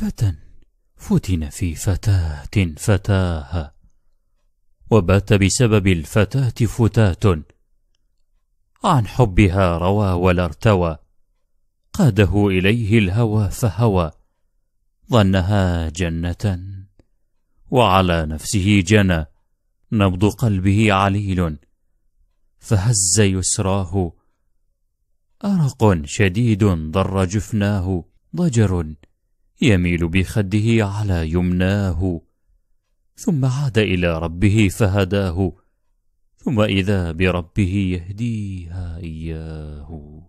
فتى فتن في فتاة فتاها وبات بسبب الفتاة فتاة. عن حبها روى ولا ارتوى. قاده إليه الهوى فهوى. ظنها جنة. وعلى نفسه جنى. نبض قلبه عليل. فهز يسراه. أرق شديد ضر جفناه. ضجر يميل بخده على يمناه ثم عاد إلى ربه فهداه ثم إذا بربه يهديها إياه.